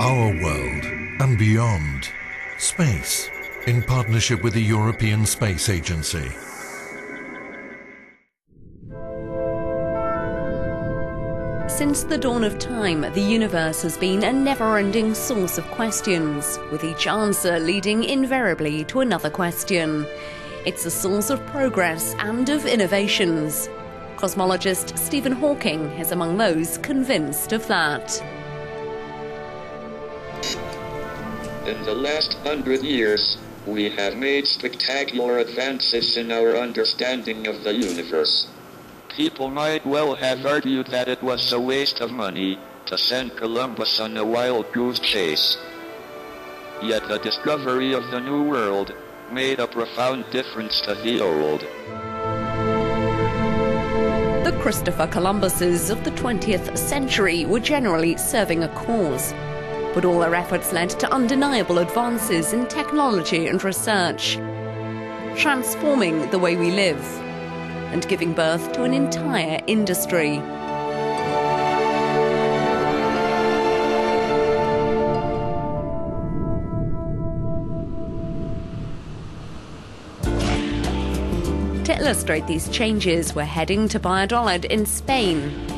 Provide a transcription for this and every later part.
Our world and beyond. Space, in partnership with the European Space Agency. Since the dawn of time, the universe has been a never ending source of questions, with each answer leading invariably to another question. It's a source of progress and of innovations. Cosmologist Stephen Hawking is among those convinced of that. In the last hundred years, we have made spectacular advances in our understanding of the universe. People might well have argued that it was a waste of money to send Columbus on a wild goose chase. Yet the discovery of the New World made a profound difference to the old. The Christopher Columbuses of the 20th century were generally serving a cause. But all their efforts led to undeniable advances in technology and research, transforming the way we live and giving birth to an entire industry. To illustrate these changes, we're heading to Valladolid in Spain.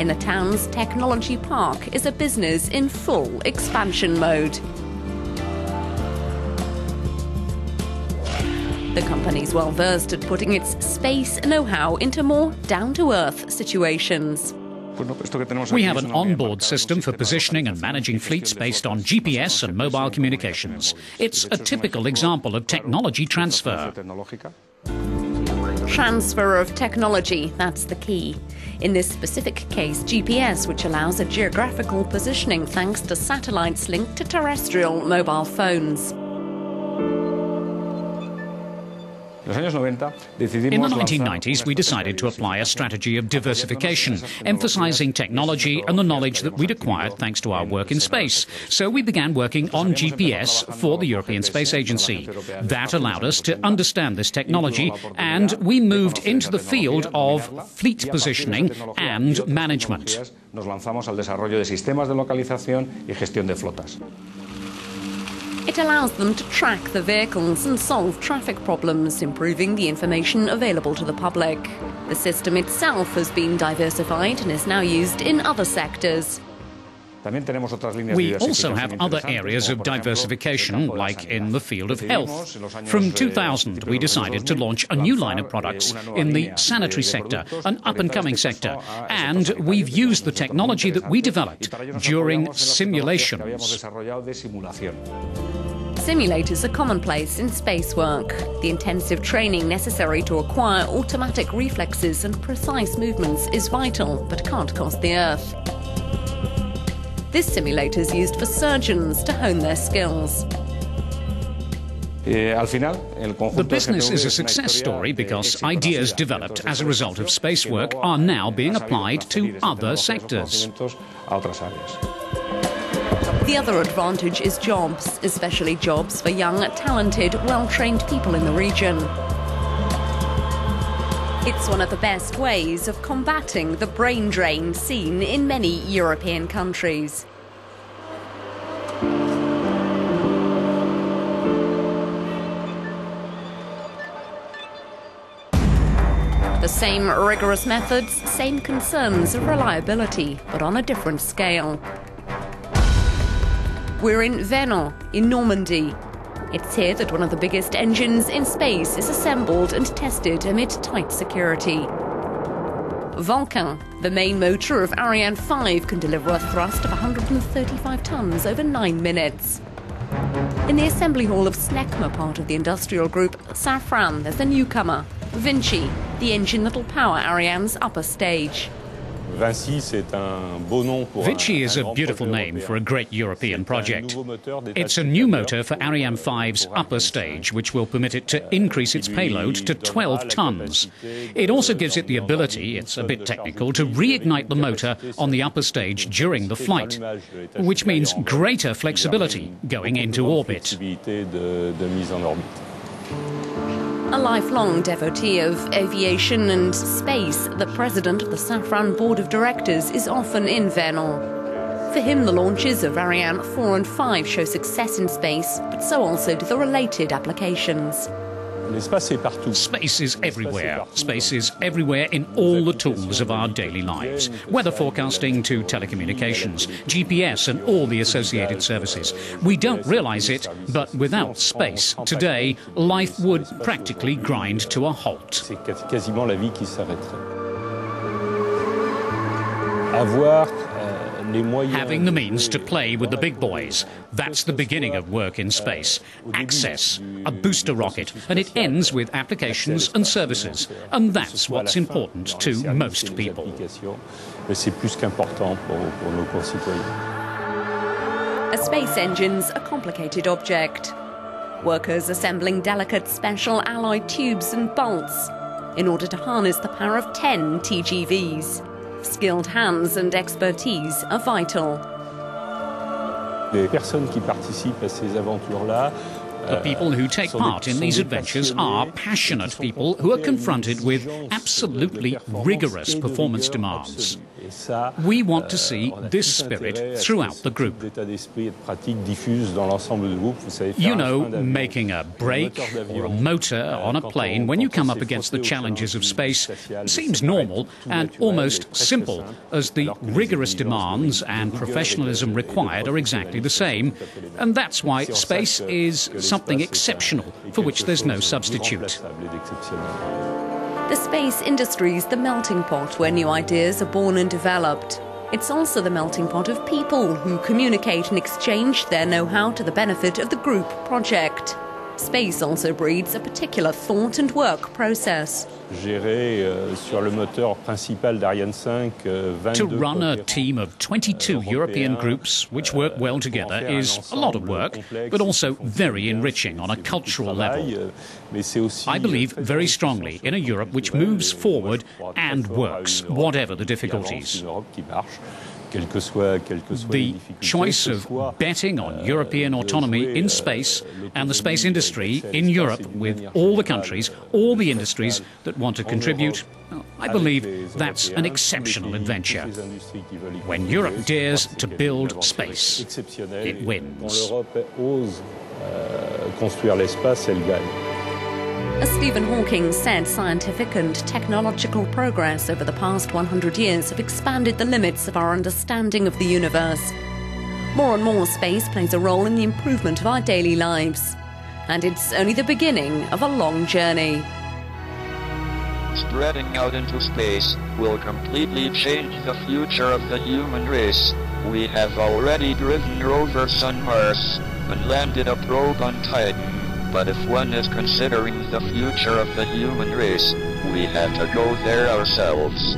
In the town's technology park is a business in full expansion mode. The company's well versed at putting its space know how into more down to earth situations. We have an onboard system for positioning and managing fleets based on GPS and mobile communications. It's a typical example of technology transfer. Transfer of technology, that's the key. In this specific case, GPS, which allows a geographical positioning thanks to satellites linked to terrestrial mobile phones. In the 1990s, we decided to apply a strategy of diversification, emphasizing technology and the knowledge that we'd acquired thanks to our work in space. So we began working on GPS for the European Space Agency. That allowed us to understand this technology, and we moved into the field of fleet positioning and management. Nos lanzamos al desarrollo de sistemas de localización y gestión de flotas. It allows them to track the vehicles and solve traffic problems, improving the information available to the public. The system itself has been diversified and is now used in other sectors. We also have other areas of diversification, like in the field of health. From 2000, we decided to launch a new line of products in the sanitary sector, an up and coming sector, and we've used the technology that we developed during simulations. Simulators are commonplace in space work. The intensive training necessary to acquire automatic reflexes and precise movements is vital, but can't cost the Earth. This simulator is used for surgeons to hone their skills. The business is a success story because ideas developed as a result of space work are now being applied to other sectors. The other advantage is jobs, especially jobs for young, talented, well trained people in the region. It's one of the best ways of combating the brain drain seen in many European countries. The same rigorous methods, same concerns of reliability, but on a different scale. We're in Vernon, in Normandy. It's here that one of the biggest engines in space is assembled and tested amid tight security. Vulcain, the main motor of Ariane 5, can deliver a thrust of 135 tons over nine minutes. In the assembly hall of Snecma, part of the industrial group Safran, there's a newcomer, Vinci, the engine that'll power Ariane's upper stage. Vinci is a beautiful name for a great European project. It's a new motor for Ariane 5's upper stage, which will permit it to increase its payload to 12 tons. It also gives it the ability, it's a bit technical, to reignite the motor on the upper stage during the flight, which means greater flexibility going into orbit. A lifelong devotee of aviation and space, the president of the Safran board of directors is often in Vernon. For him, the launches of Ariane 4 and 5 show success in space, but so also do the related applications. Space is everywhere. Space is everywhere in all the tools of our daily lives. Weather forecasting to telecommunications, GPS, and all the associated services. We don't realize it, but without space, today, life would practically grind to a halt. Avoir Having the means to play with the big boys. That's the beginning of work in space. Access, a booster rocket, and it ends with applications and services. And that's what's important to most people. A space engine's a complicated object. Workers assembling delicate special alloy tubes and bolts in order to harness the power of 10 TGVs. Skilled hands and expertise are vital. Les personnes qui participent à ces aventures-là the people who take part in these adventures are passionate people who are confronted with absolutely rigorous performance demands. We want to see this spirit throughout the group. You know, making a brake or a motor on a plane when you come up against the challenges of space seems normal and almost simple, as the rigorous demands and professionalism required are exactly the same. And that's why space is something exceptional for which there's no substitute. The space industry is the melting pot where new ideas are born and developed. It's also the melting pot of people who communicate and exchange their know how to the benefit of the group project. Space also breeds a particular thought and work process. Euh, euh, to run a team of 22 European groups which work well together is a lot of work, but also very enriching on a cultural level. Euh, I believe very strongly in a Europe which moves forward and works, whatever the difficulties. The choice of betting on European autonomy in space and the space industry in Europe with all the countries, all the industries that want to contribute, I believe that's an exceptional adventure. When Europe dares to build space, it wins. As Stephen Hawking said, scientific and technological progress over the past 100 years have expanded the limits of our understanding of the universe. More and more space plays a role in the improvement of our daily lives. And it's only the beginning of a long journey. Spreading out into space will completely change the future of the human race. We have already driven rovers on Mars and landed a probe on Titan. But if one is considering the future of the human race, we have to go there ourselves.